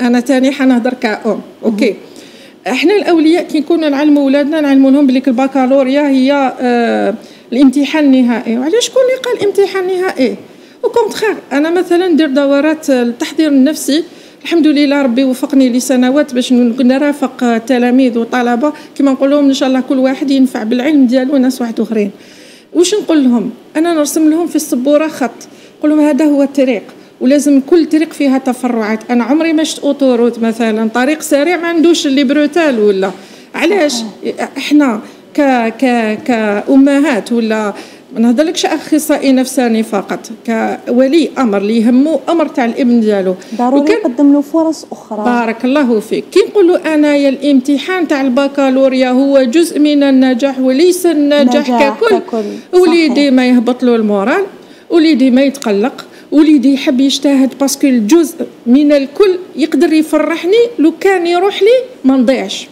أنا تاني حنهضر كأم. أوكي. إحنا الأولياء كي نكونوا نعلموا ولادنا نعلموا لهم بلي البكالوريا هي آه الامتحان النهائي. وعلاش شكون اللي قال الامتحان النهائي وكونتخير أنا مثلا ندير دورات التحضير النفسي. الحمد لله ربي وفقني لسنوات باش نرافق التلاميذ وطلبة. كما نقول لهم إن شاء الله كل واحد ينفع بالعلم ديالو ناس واحد آخرين. واش نقول لهم؟ أنا نرسم لهم في السبورة خط. نقول لهم هذا هو الطريق. ولازم كل طريق فيها تفرعات. أنا عمري ما شفت autoroute مثلا. طريق سريع ما عندوش les bretelles ولا. علاش؟ إحنا ك ك كأمهات ولا. ما نهضرلكش اخصائي نفساني فقط. كولي أمر اللي يهمو أمر تاع الإبن ديالو. ضروري يقدم له فرص أخرى. بارك الله فيك. كي نقولوا أنايا الامتحان تاع البكالوريا هو جزء من النجاح وليس النجاح ككل, ككل. وليدي ما يهبط له ال moral. وليدي ما يتقلق. وليدي يحب يجتهد parce que الجزء من الكل يقدر يفرحني لو كان يروح لي ما نضيعش.